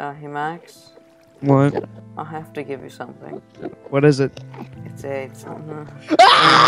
Uh, hey Max, What? I'll have to give you something. What is it? It's a. It's, uh,